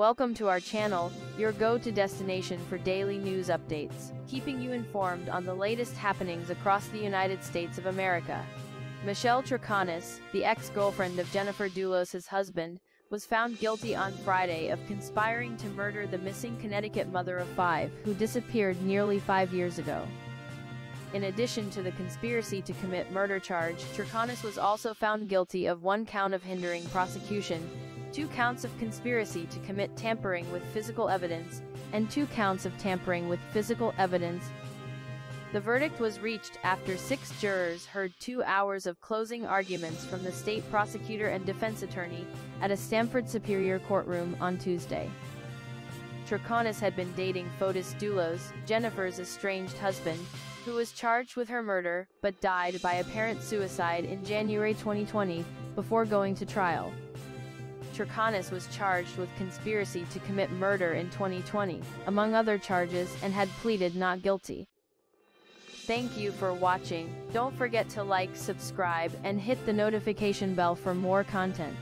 Welcome to our channel, your go-to destination for daily news updates, keeping you informed on the latest happenings across the United States of America. Michelle Troconis, the ex-girlfriend of Jennifer Dulos' husband, was found guilty on Friday of conspiring to murder the missing Connecticut mother of five who disappeared nearly five years ago. In addition to the conspiracy to commit murder charge, Troconis was also found guilty of one count of hindering prosecution, two counts of conspiracy to commit tampering with physical evidence, and two counts of tampering with physical evidence. The verdict was reached after six jurors heard two hours of closing arguments from the state prosecutor and defense attorney at a Stamford Superior courtroom on Tuesday. Troconis had been dating Fotis Dulos, Jennifer's estranged husband, who was charged with her murder but died by apparent suicide in January 2020 before going to trial. Troconis was charged with conspiracy to commit murder in 2020, among other charges, and had pleaded not guilty. Thank you for watching. Don't forget to like, subscribe, and hit the notification bell for more content.